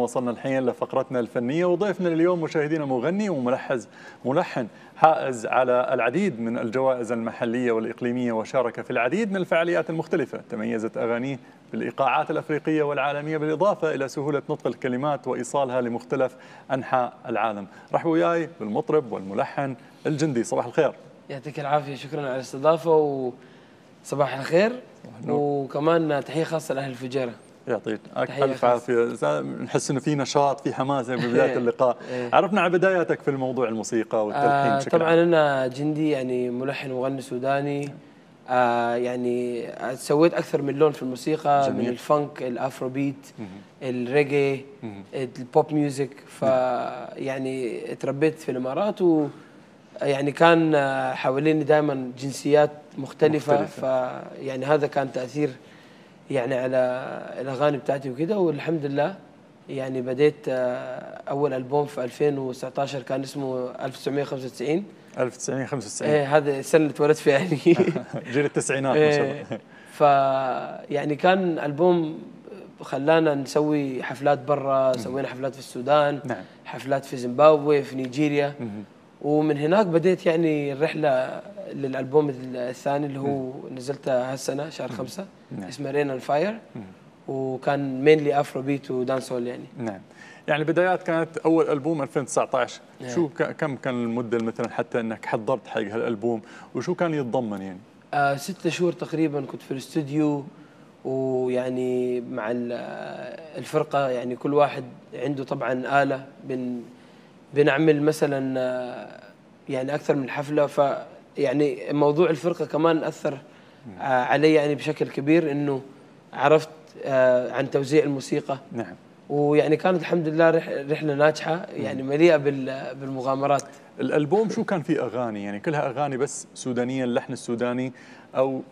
وصلنا الحين لفقرتنا الفنية وضيفنا اليوم مشاهدينا مغني وملحز ملحن حائز على العديد من الجوائز المحلية والإقليمية وشارك في العديد من الفعاليات المختلفة. تميزت أغانيه بالإيقاعات الأفريقية والعالمية بالإضافة إلى سهولة نطق الكلمات وإيصالها لمختلف أنحاء العالم. رحبوا وياي بالمطرب والملحن الجندي. صباح الخير. يعطيك العافية. شكرا على الاستضافة وصباح الخير. وكمان تحية خاصة لأهل الفجيرة. يعطيك ألف عافية. نحس إنه في نشاط في حماسه ببدايه اللقاء. إيه. عرفنا عن بداياتك في الموضوع الموسيقى والتلحين آه بشكل طبعا عام. أنا جندي يعني ملحن ومغني سوداني. آه يعني سويت أكثر من لون في الموسيقى جميل. من ال funk ال Afrobeat ال reggae ال pop music. فيعني تربيت في الإمارات و يعني كان حواليني دائما جنسيات مختلفة, مختلفة. فيعني هذا كان تأثير يعني على الأغاني بتاعتي وكده والحمد لله يعني بديت آه، أول ألبوم في 2019 كان اسمه 1995 1995 إيه هذا السنة اللي اتولدت فيها يعني. جيل التسعينات ما شاء إيه الله. ف يعني كان ألبوم خلانا نسوي حفلات برا سوينا حفلات في السودان نعم. حفلات في زيمبابوي في نيجيريا. ومن هناك بديت يعني الرحلة للألبوم الثاني اللي هو نزلته هالسنة شهر خمسة نعم. اسمه Rain and Fire وكان مينلي Afrobeat و dancehall يعني. نعم. يعني البدايات كانت أول ألبوم 2019 نعم. شو كم كان المدة مثلا حتى إنك حضرت حق هالألبوم؟ وشو كان يتضمن يعني؟ آه ستة شهور تقريبا كنت في الاستوديو. ويعني مع ال- الفرقة يعني كل واحد عنده طبعا آلة بن بنعمل مثلا آه، يعني أكثر من حفلة ف يعني موضوع الفرقة كمان أثر آه، علي يعني بشكل كبير إنه عرفت آه، عن توزيع الموسيقى. نعم. ويعني كانت الحمد لله رح- رحلة ناجحة يعني مليئة بال- بالمغامرات. الألبوم شو كان فيه أغاني؟ يعني كلها أغاني بس سودانيه اللحن السوداني أو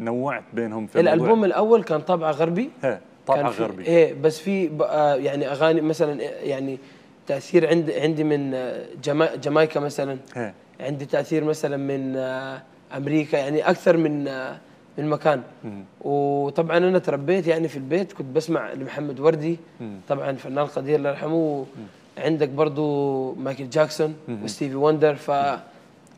نوعت بينهم في الموضوع؟ الألبوم الأول كان طابعه غربي. إيه طابع كان في- غربي. إيه بس في يعني أغاني مثلا يعني تأثير عند عندي من آه، جما جامايكا مثلا إيه عندي تأثير مثلا من آه، أمريكا يعني أكثر من آه، من مكان مم. وطبعا أنا تربيت يعني في البيت كنت بسمع لمحمد وردي مم. طبعا فنان قدير الله يرحمه عندك برضو مايكل جاكسون مم. وستيفي وندر ف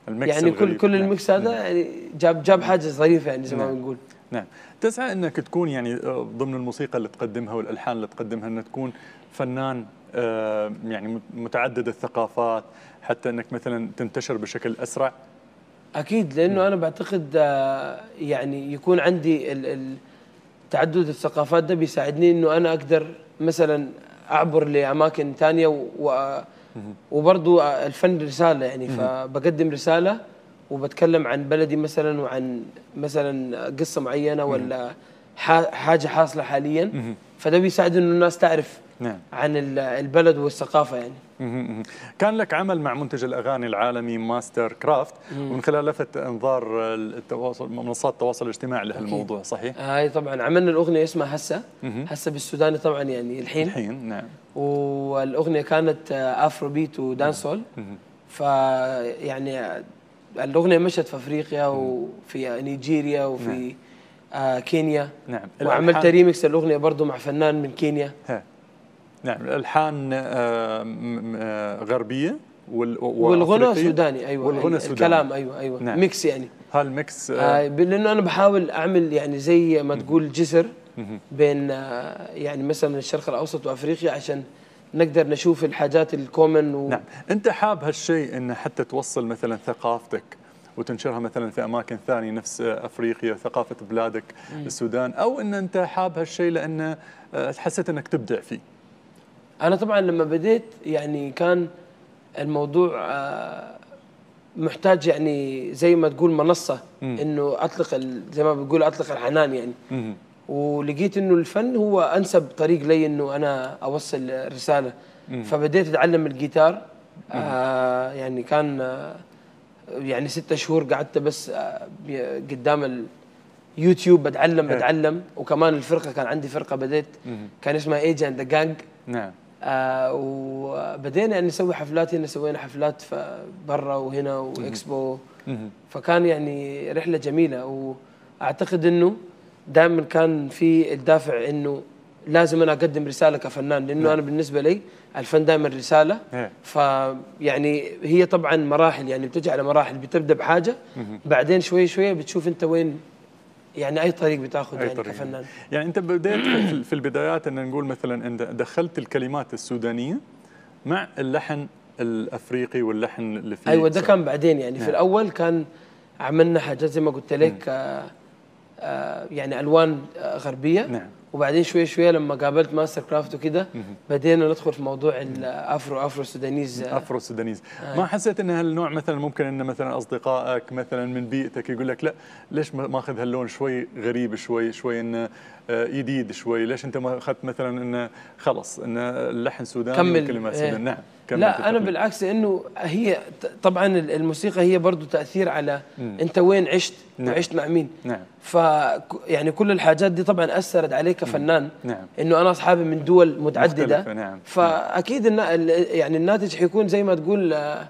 يعني كل. كل نعم. الميكس هذا يعني جاب جاب حاجة ظريفة يعني زي ما نعم. بنقول نعم تسعى إنك تكون يعني ضمن الموسيقى اللي تقدمها والألحان اللي تقدمها انك تكون فنان يعني مت- متعدد الثقافات حتى إنك مثلا تنتشر بشكل أسرع؟ أكيد لأنه أنا بعتقد آه، يعني يكون عندي تعدد الثقافات ده بيساعدني إنه أنا أقدر مثلا أعبر لأماكن ثانية و- و وبرضو الفن رسالة يعني فبقدم رسالة وبتكلم عن بلدي مثلا وعن مثلا قصة معينة ولا حاجة حاصلة حاليا. فده بيساعد إنه الناس تعرف نعم. عن ال- البلد والثقافة يعني. كان لك عمل مع منتج الأغاني العالمي ماستر كرافت ومن خلال لفت انظار التواصل منصات التواصل الاجتماعي لهالموضوع صحيح؟ هاي طبعا. عملنا الأغنية اسمها هسه. هسه بالسوداني طبعا يعني الحين. الحين نعم. والأغنية كانت آه، Afrobeat و dancehall. مهم. ف يعني آه، الأغنية مشت في أفريقيا وفي نيجيريا وفي آه كينيا نعم وعملت ريمكس الأغنية برضو مع فنان من كينيا ها. نعم الألحان آه، آه، غربية وال- والغنى. سوداني أيوه والغنى ال- سوداني. الكلام أيوه أيوه نعم. mix يعني هال mix آه، آه لأنه أنا بحاول أعمل يعني زي ما تقول جسر. بين آه يعني مثلا الشرق الأوسط وأفريقيا عشان نقدر نشوف الحاجات الكومن و... نعم أنت حاب هالشيء إن حتى توصل مثلا ثقافتك وتنشرها مثلا في أماكن ثانية نفس أفريقيا ثقافة بلادك السودان أو إن أنت حاب هالشيء لأن آه، حسيت إنك تبدع فيه. أنا طبعا لما بديت يعني كان الموضوع آه، محتاج يعني زي ما تقول منصة مم. إنه أطلق زي ما بقول أطلق العنان يعني. مهم. ولقيت إنه الفن هو أنسب طريق لي إنه أنا أوصل رسالة. فبديت أتعلم الجيتار آه يعني كان آه يعني ستة شهور قعدت بس آه قدام اليوتيوب بتعلم. بتعلم وكمان الفرقة كان عندي فرقة بديت. كان اسمها The Gang نعم آه وبدينا يعني نسوي حفلات هنا سوينا حفلات برا وهنا وإكسبو. فكان يعني رحلة جميلة وأعتقد إنه دائما كان في الدافع إنه لازم أنا أقدم رسالة كفنان لأنه نعم. أنا بالنسبة لي الفن دائما رسالة إيه. فيعني هي طبعا مراحل يعني بتجي على مراحل بتبدأ بحاجة بعدين شوي شوي بتشوف أنت وين يعني أي طريق بتاخذ أي يعني طريقة. كفنان يعني أنت بديت في- البدايات إن نقول مثلا انت دخلت الكلمات السودانية مع اللحن الأفريقي واللحن اللي فيه أيوه ده كان بعدين يعني نعم. في الأول كان عملنا حاجات زي ما قلت لك آه يعني ألوان آه غربية. نعم. وبعدين شوي شوي لما قابلت ماستر كرافت وكده بدينا ندخل في موضوع ال Afro Afro-Sudanese. آه، Afro-Sudanese. آه. ما حسيت إن هالنوع مثلا ممكن إن مثلا أصدقائك مثلا من بيئتك يقول لك لا ليش ما ماخذ هاللون شوي غريب شوي شوي إنه آه، جديد شوي؟ ليش أنت ما أخذت مثلا إنه خلص إنه اللحن سوداني كمل. والكلمات إيه. سوداني نعم. لا أنا. بالعكس انه هي طبعا الموسيقى هي برضو تأثير على مم. أنت وين عشت نعم. وعشت مع مين نعم ف يعني كل الحاجات دي طبعا أثرت عليك كفنان نعم إنه أنا أصحابي من دول متعددة نعم فأكيد النا... يعني الناتج حيكون زي ما تقول آه،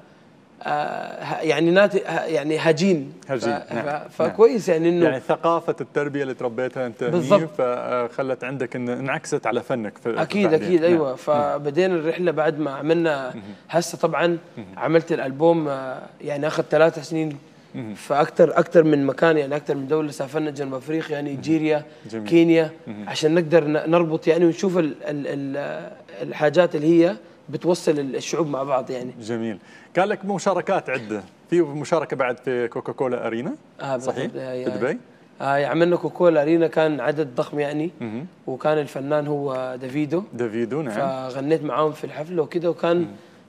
يعني ناتج ه- يعني هجين هجين، ف... نعم،. فكويس يعني إنه يعني ثقافة التربية اللي تربيتها أنت بالضبط. فخلت عندك إن انعكست على فنك في أكيد بعدين. أكيد نعم. أيوه فبدينا الرحلة بعد ما عملنا هسه طبعا عملت الألبوم آه، يعني أخذ ثلاث سنين. فاكثر أكثر من مكان يعني أكثر من دولة سافرنا جنوب أفريقيا نيجيريا جميل. كينيا. عشان نقدر نربط يعني ونشوف ال ال ال الحاجات اللي هي بتوصل الشعوب مع بعض يعني. جميل. كان لك مشاركات عدة في مشاركة بعد في كوكاكولا أرينا؟ آه صحيح. آه، في. دبي؟ آه عملنا كوكولا أرينا كان عدد ضخم يعني. وكان الفنان هو دافيدو. دافيدو نعم. فغنيت معاهم في الحفله وكده وكان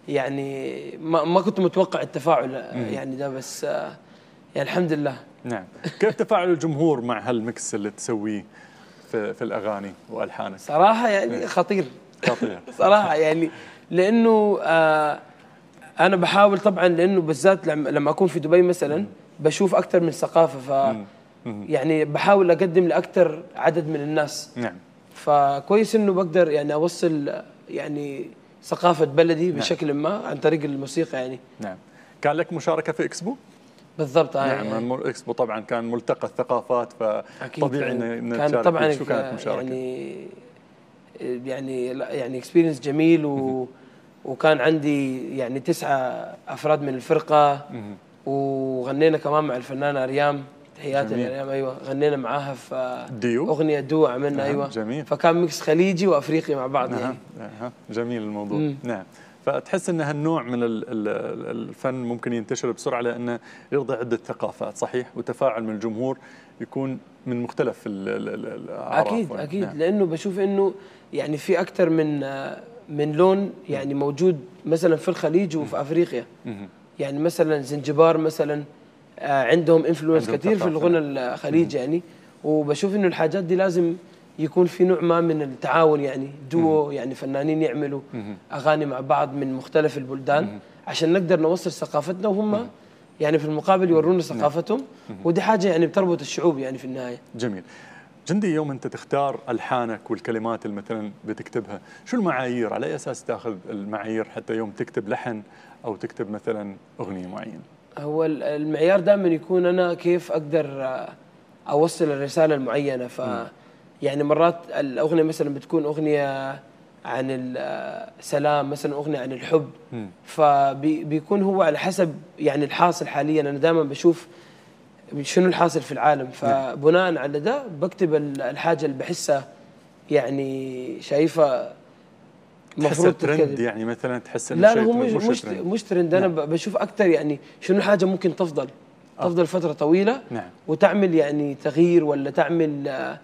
يعني ما, ما كنت متوقع التفاعل آه، يعني ده بس آه، يعني الحمد لله. نعم. كيف تفاعل الجمهور مع هالمكس اللي تسويه في, في الأغاني وألحانك؟ صراحة يعني خطير. خطير. صراحة يعني لأنه آه أنا بحاول طبعا لأنه بالذات لما أكون في دبي مثلا بشوف أكثر من ثقافة ف. يعني بحاول أقدم لاكثر عدد من الناس. نعم. فكويس إنه بقدر يعني أوصل يعني ثقافة بلدي بشكل ما عن طريق الموسيقى يعني. نعم. كان لك مشاركة في إكسبو؟ بالضبط آه نعم يعني إكسبو طبعا كان ملتقى الثقافات فطبيعي إن إن كان طبعا. شو كانت مشاركة؟ يعني يعني يعني experience جميل و وكان عندي يعني تسعة أفراد من الفرقة. مهم. وغنينا كمان مع الفنانة اريام تحياتي جميل. لاريام أيوه. غنينا معاها في ديو؟ أغنية دو عملنا نعم، أيوه. جميل. فكان mix خليجي وأفريقي مع بعض أها، يعني. أها، جميل الموضوع. مم. نعم. فتحس إن هالنوع من ال- ال- الفن ممكن ينتشر بسرعة لأنه يرضي عدة ثقافات صحيح؟ وتفاعل من الجمهور. يكون من مختلف ال- ال- ال- الأعراق أكيد وال- أكيد نعم. لأنه بشوف إنه يعني في أكثر من من لون يعني موجود مثلا في الخليج وفي أفريقيا. يعني مثلا زنجبار مثلا آه، عندهم انفلونس كثير في. الغنى الخليجي يعني وبشوف إنه الحاجات دي لازم يكون في نوع ما من التعاون يعني دوو يعني فنانين يعملوا. أغاني مع بعض من مختلف البلدان. عشان نقدر نوصل ثقافتنا وهم يعني في المقابل يورونا ثقافتهم ودي حاجة يعني بتربط الشعوب يعني في النهاية. جميل. جندي يوم أنت تختار ألحانك والكلمات اللي مثلا بتكتبها شو المعايير؟ على أي أساس تاخذ المعايير حتى يوم تكتب لحن أو تكتب مثلا أغنية معينة؟ هو ال- المعيار دائما يكون أنا كيف أقدر أوصل الرسالة المعينة. ف يعني مرات الأغنية مثلا بتكون أغنية عن السلام مثلا أغنية عن الحب. فبيكون هو على حسب يعني الحاصل حاليا. أنا دائما بشوف شنو الحاصل في العالم. فبناء على ده بكتب ال- الحاجة اللي بحسها يعني شايفها مفروض ترند يعني مثلا تحس إنه لا هو مش مش ترند. مش ترند. أنا ب- بشوف أكثر يعني شنو الحاجة ممكن تفضل. تفضل فترة طويلة نعم. وتعمل يعني تغيير ولا تعمل آه،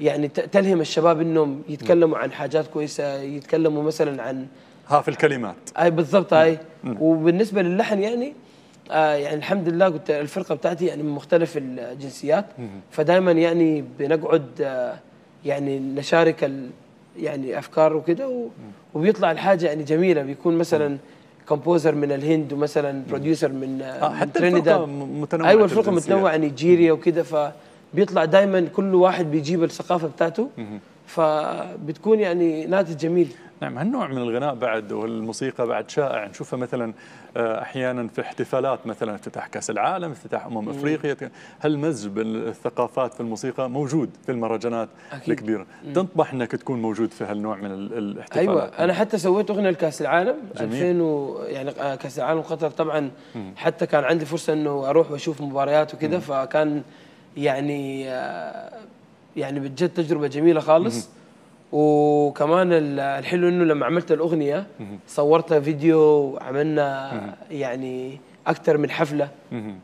يعني تلهم الشباب إنهم يتكلموا عن حاجات كويسة يتكلموا مثلا عن ها في الكلمات. أي بالضبط هاي مم. وبالنسبة للحن يعني آه يعني الحمد لله قلت الفرقة بتاعتي يعني من مختلف الجنسيات. فدائما يعني بنقعد آه يعني نشارك ال يعني أفكار وكده وبيطلع الحاجة يعني جميلة. بيكون مثلا composer من الهند ومثلا producer من, آه آه من حتى. الفرقة متنوعة أيوه الفرقة. متنوعة نيجيريا وكده. فبيطلع دائما كل واحد بيجيب الثقافة بتاعته. فبتكون يعني ناتج جميل نعم هالنوع من الغناء بعد والموسيقى بعد شائع نشوفها مثلا آه، أحيانا في احتفالات مثلا افتتاح كأس العالم افتتاح أمم افريقيا هالمزج بالثقافات في الموسيقى موجود في المهرجانات. الكبيرة. تنطمح إنك تكون موجود في هالنوع من الاحتفالات أيوه أنا حتى سويت أغنية لكأس العالم جميل. 2000 و يعني آه، كأس العالم قطر طبعا مم. حتى كان عندي فرصة إنه أروح وأشوف مباريات وكذا فكان يعني آه، يعني بجد تجربة جميلة خالص. وكمان الحلو إنه لما عملت الأغنية صورتها فيديو وعملنا يعني أكثر من حفلة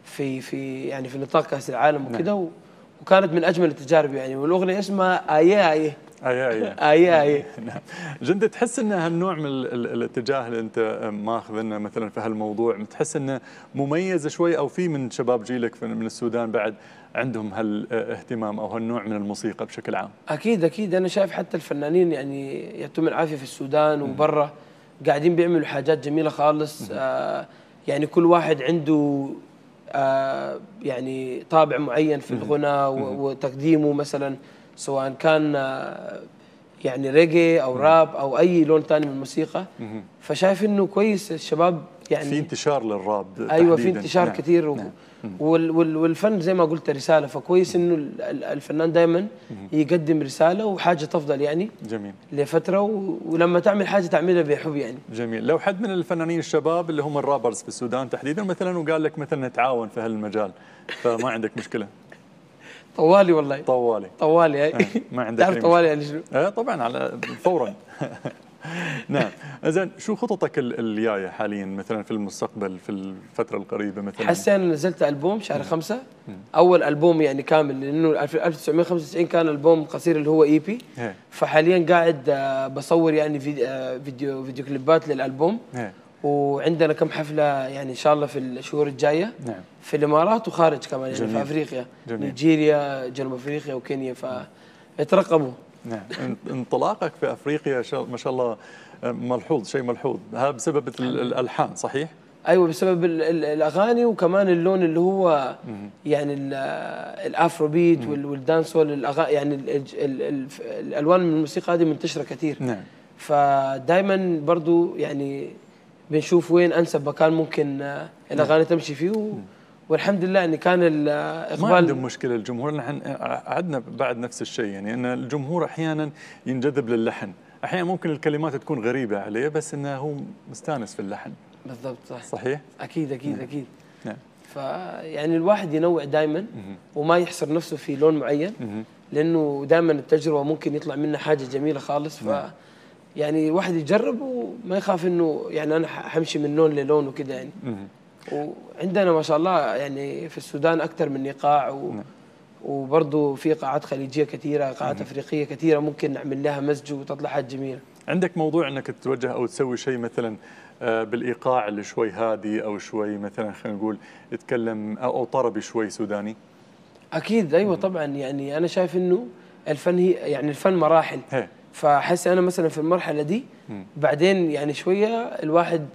في في يعني في نطاق كأس العالم وكذا نعم. وكانت من أجمل التجارب يعني. والأغنية اسمها آية آية. إيه إيه إيه إيه نعم. جند تحس إن هالنوع من الاتجاه اللي أنت ماخذنا مثلا في هالموضوع تحس إنه مميز شوي أو في من شباب جيلك من السودان بعد عندهم هالاهتمام أو هالنوع من الموسيقى بشكل عام؟ أكيد أكيد. أنا شايف حتى الفنانين يعني يعطيهم العافية في السودان وبرا قاعدين بيعملوا حاجات جميلة خالص. آه يعني كل واحد عنده آه يعني طابع معين في الغناء وتقديمه مثلا. سواء كان آه يعني ريجي أو راب أو أي لون ثاني من الموسيقى. فشايف إنه كويس الشباب يعني في انتشار للراب أيوه في انتشار نعم. كثير نعم. والفن زي ما قلت رسالة فكويس إنه الفنان دائما يقدم رسالة وحاجة تفضل يعني جميل. لفترة ولما تعمل حاجة تعملها بحب يعني. جميل. لو حد من الفنانين الشباب اللي هم الرابرز في السودان تحديدا مثلا وقال لك مثلا نتعاون في هالمجال فما عندك مشكلة. طوالي والله. طوالي. طوالي أه ما عندك تعرف طوالي يعني شنو؟ إيه طبعا على فورا. نعم. زين شو خططك الجاية حاليا مثلا في المستقبل في الفترة القريبة مثلا؟ أنا نزلت ألبوم شهر خمسة. أول ألبوم يعني كامل لأنه في 1995 كان ألبوم قصير اللي هو إي بي. فحاليا قاعد آه، بصور يعني آه، فيديو فيديو كليبات للألبوم. وعندنا كم حفلة يعني إن شاء الله في الشهور الجاية نعم. في الإمارات وخارج كمان يعني جميل. في أفريقيا. جميل. نيجيريا جنوب أفريقيا وكينيا فيترقبوا نعم. انطلاقك في أفريقيا ما شاء الله ملحوظ شيء ملحوظ. هذا بسبب الألحان صحيح؟ أيوه بسبب الأغاني وكمان اللون اللي هو يعني الافرو بيت والدانسول الاغاني يعني الألوان من الموسيقى هذه منتشرة كثير. نعم. فدائما برضو يعني بنشوف وين أنسب مكان ممكن الاغاني تمشي فيه والحمد لله يعني كان الاقبال ما عندهم مشكلة الجمهور نحن عندنا بعد نفس الشيء يعني إن الجمهور أحيانا ينجذب للحن. أحيانا ممكن الكلمات تكون غريبة عليه بس إنه هو مستانس في اللحن. بالضبط صح. صحيح؟ أكيد أكيد نعم. أكيد. نعم. فيعني الواحد ينوع دائما وما يحصر نفسه في لون معين لأنه دائما التجربة ممكن يطلع منها حاجة جميلة خالص ف نعم. يعني الواحد يجرب وما يخاف إنه يعني أنا حمشي من لون للون وكذا يعني. وعندنا ما شاء الله يعني في السودان أكثر من ايقاع و نعم. وبرضه في قاعات خليجية كثيرة قاعات أفريقية كثيرة ممكن نعمل لها مزج وتطلع حاجة جميلة. عندك موضوع إنك تتوجه أو تسوي شيء مثلا آه، بالإيقاع اللي شوي هادي أو شوي مثلا خلينا نقول يتكلم أو طربي شوي سوداني؟ أكيد أيوه طبعا. يعني أنا شايف إنه الفن هي يعني الفن مراحل. هي. فحس أنا مثلا في المرحلة دي بعدين يعني شوية الواحد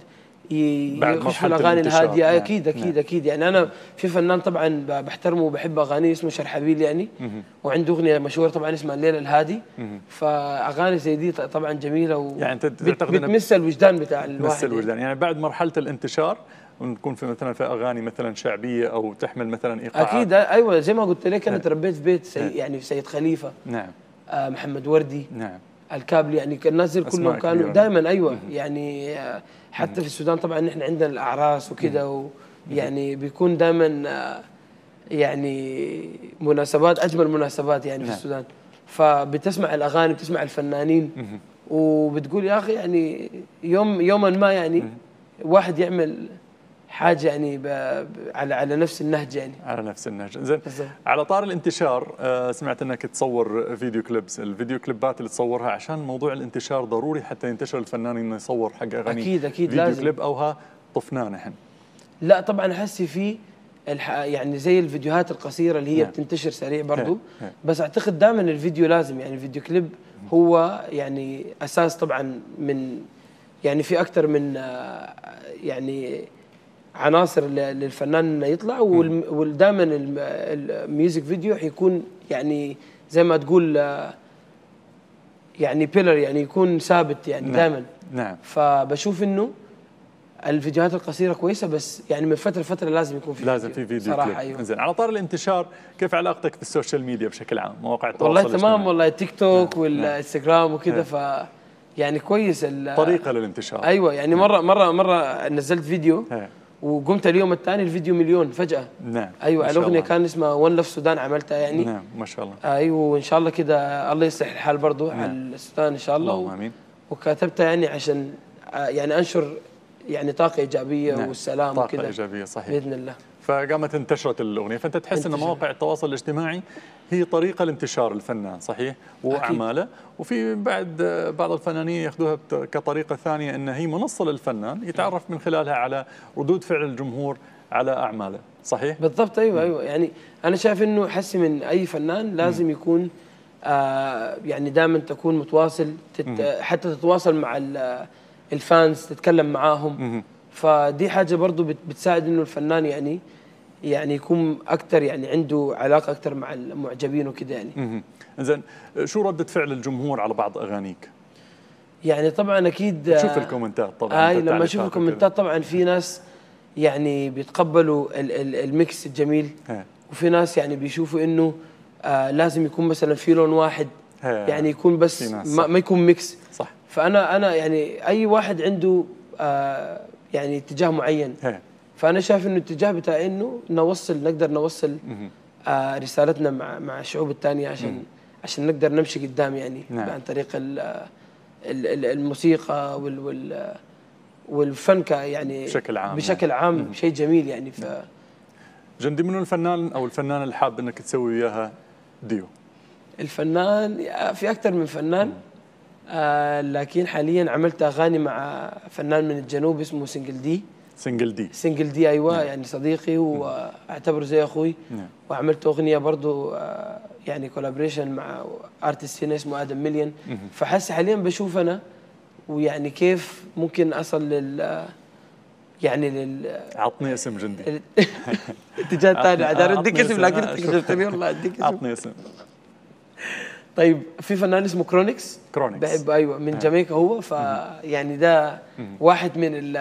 يخش في الأغاني الهادية. نعم. أكيد أكيد نعم. أكيد. يعني أنا في فنان طبعا بحترمه وبحب أغانيه اسمه شرحبيل يعني. وعنده أغنية مشهورة طبعا اسمها الليل الهادي. فأغاني زي دي طبعا جميلة و يعني أنت تعتقد بتمس الوجدان بتاع الواحد بتمس الوجدان يعني بعد مرحلة الانتشار ونكون في مثلا في أغاني مثلا شعبية أو تحمل مثلا إيقاعات. أكيد أيوه زي ما قلت لك أنا تربيت في بيت سي يعني في سيد خليفة. نعم. آه محمد وردي. نعم. الكابلي يعني الناس كلهم كانوا دائما أيوه يعني حتى في السودان طبعا نحن عندنا الأعراس وكذا ويعني بيكون دائما يعني مناسبات أجمل مناسبات يعني في نعم. السودان. فبتسمع الأغاني بتسمع الفنانين وبتقول يا أخي يعني يوم يوما ما يعني واحد يعمل حاجة يعني على على نفس النهج يعني. على نفس النهج زين على طاري الانتشار آه سمعت إنك تصور video clips. الفيديو كليبات اللي تصورها عشان موضوع الانتشار ضروري حتى ينتشر الفنان إنه يصور حق أغاني أكيد أكيد فيديو لازم. كليب أو ها طفناه نحن لا طبعا احسي في. يعني زي الفيديوهات القصيرة اللي هي نعم. بتنتشر سريع برضو. بس أعتقد دائما الفيديو لازم يعني. الفيديو كليب هو يعني أساس طبعا من يعني في أكثر من آه، يعني عناصر للفنان إنه يطلع ودائما الميوزك فيديو حيكون يعني زي ما تقول يعني بيلر يعني يكون ثابت يعني نعم. دائما نعم فبشوف إنه الفيديوهات القصيرة كويسة بس يعني من فترة لفترة لازم يكون في لازم في فيديو صراحة. أيوه زين على طاري الانتشار كيف علاقتك بال social media بشكل عام مواقع التواصل والله تمام؟ والله التيك توك نعم. والانستغرام وكذا نعم. ف يعني كويس طريقة للانتشار أيوه يعني مره مره مرة نزلت فيديو إيه. وقمت اليوم الثاني الفيديو مليون فجأة نعم الاغنيه الله. كان اسمها One Love سودان عملتها يعني نعم ما شاء الله أيوه وإن شاء الله كده الله يصلح الحال برضو نعم. على السودان إن شاء الله اللهم آمين وكتبتها يعني عشان آه، يعني أنشر يعني طاقة إيجابية نعم. والسلام طاقة وكذا إيجابية صحيح بإذن الله فقامت انتشرت الأغنية. فأنت تحس إن انتشرت. مواقع التواصل الاجتماعي هي طريقه لانتشار الفنان صحيح؟ وأعماله. وفي بعد بعض الفنانين يأخذوها كطريقة ثانية إن هي منصة للفنان يتعرف من خلالها على ردود فعل الجمهور على أعماله صحيح؟ بالضبط أيوه أيوه. يعني أنا شايف إنه حسي من أي فنان لازم يكون آه يعني دائما تكون متواصل تت حتى تتواصل مع ال- ال fans تتكلم معاهم. فدي حاجة برضو بت- بتساعد إنه الفنان يعني يعني يكون أكثر يعني عنده علاقة أكثر مع المعجبين وكذا يعني. زين شو ردة فعل الجمهور على بعض أغانيك يعني طبعا أكيد تشوف الكومنتات طبعا أنت لما أشوف. الكومنتات طبعا في ناس يعني بيتقبلوا ال- ال- ال mix الجميل إيه. وفي ناس يعني بيشوفوا إنه آه لازم يكون مثلا في لون واحد إيه. يعني يكون بس ما. ما يكون ميكس صح فانا أنا يعني أي واحد عنده آه يعني اتجاه معين. فأنا شايف إنه الاتجاه بتاع إنه نوصل نقدر نوصل. آه رسالتنا مع مع الشعوب الثانية عشان عشان نقدر نمشي قدام يعني نعم. عن طريق ال- ال- ال- الموسيقى وال وال والفن يعني بشكل عام بشكل عام شيء جميل يعني. ف جندي منو الفنان أو الفنان اللي حاب إنك تسوي وياها ديو. الفنان في أكثر من فنان. آه لكن حاليا عملت أغاني مع فنان من الجنوب اسمه سنجل دي. سنجل دي. سنجل دي أيوه يعني صديقي وأعتبره زي أخوي. نعم. وعملت أغنية برضو آه، يعني collaboration مع artist هنا اسمه آدم مليون فحس حاليا بشوف أنا ويعني كيف ممكن أصل لل يعني لل عطني اسم جندي. عاد عطني أديك اسم. لكن آه،. كتبتني والله أديك اسم. عطني اسم. طيب في فنان اسمه كرونكس كرونكس بحب أيوه من جامايكا هو. فيعني ده واحد من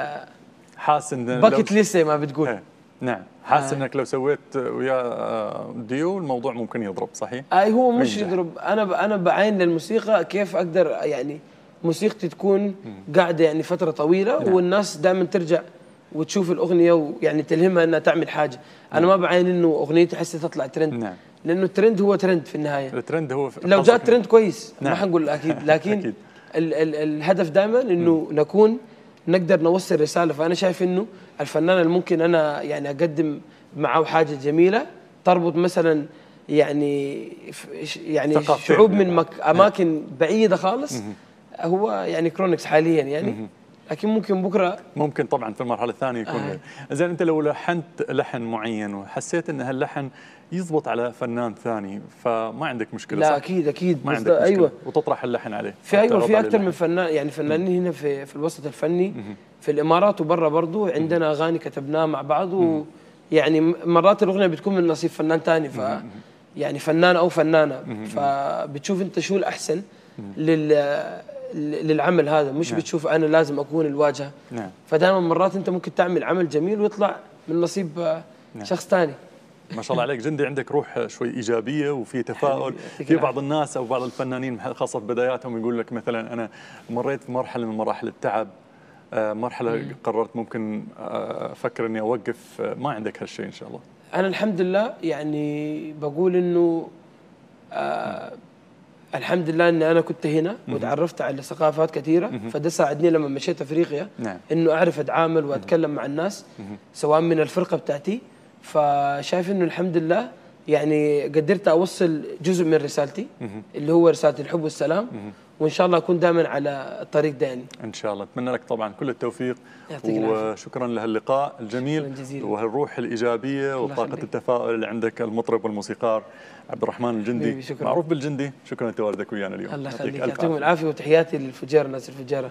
حاسس إن ال bucket list زي ما بتقول. إيه. نعم. حاسس آه. إنك لو سويت وياه آه، ديو الموضوع ممكن يضرب صحيح؟ أي هو مش ينجح. يضرب. أنا ب... أنا بعين للموسيقى كيف أقدر يعني موسيقتي تكون قاعدة يعني فترة طويلة نعم. والناس دائما ترجع وتشوف الأغنية ويعني تلهمها إنها تعمل حاجة. أنا ما بعين إنه أغنيتي حسي تطلع ترند. نعم. لأنه الترند هو ترند في النهاية. الترند هو في- لو جاء ترند كويس نعم. ما حنقول أكيد. لكن أكيد. ال ال الهدف دائما إنه نكون نقدر نوصل رسالة. فأنا شايف إنه الفنان اللي ممكن أنا يعني أقدم معه حاجة جميلة تربط مثلا يعني يعني شعوب من. مك أماكن بعيدة خالص هو يعني كرونكس حاليا يعني. لكن ممكن بكرة ممكن طبعا في المرحلة الثانية يكون آه. زين أنت لو لحنت لحن معين وحسيت إن هاللحن يزبط على فنان ثاني فما عندك مشكلة لا صح؟ أكيد أكيد. ما عندك ده- مشكلة. أيوه وتطرح اللحن عليه. في أيوه في أكثر من. فنان يعني فنانين هنا في في الوسط الفني في الإمارات وبرا برضو عندنا أغاني كتبناها مع بعض ويعني مرات الأغنية بتكون من نصيب فنان ثاني ف يعني فنان أو فنانة. فبتشوف أنت شو الأحسن لل للعمل هذا. مش نعم. بتشوف أنا لازم أكون الواجهة. نعم. فدائما مرات أنت ممكن تعمل عمل جميل ويطلع من نصيب نعم. شخص ثاني ما شاء الله عليك. جندي عندك روح شوي إيجابية وفي تفاؤل في. بعض الناس أو بعض الفنانين خاصة في بداياتهم يقول لك مثلا أنا مريت في مرحلة من مراحل التعب آه، مرحلة قررت ممكن آه، أفكر إني أوقف آه، ما عندك هالشيء إن شاء الله. أنا الحمد لله يعني بقول إنه آه الحمد لله إني أنا كنت هنا وتعرفت على ثقافات كثيرة فده ساعدني لما مشيت أفريقيا نعم. إنه أعرف أتعامل وأتكلم مع الناس سواء من الفرقة بتاعتي فشايف إنه الحمد لله يعني قدرت أوصل جزء من رسالتي اللي هو رسالة الحب والسلام. وإن شاء الله أكون دائما على الطريق ده يعني إن شاء الله. أتمنى لك طبعا كل التوفيق. وشكرا لهاللقاء الجميل. وهالروح الإيجابية وطاقة. التفاؤل اللي عندك المطرب والموسيقار عبد الرحمن الجندي شكراً. معروف بالجندي. شكرا لتواجدك ويانا اليوم. الله يخليك. يعطيكم. العافية وتحياتي للفجيره ناس الفجيره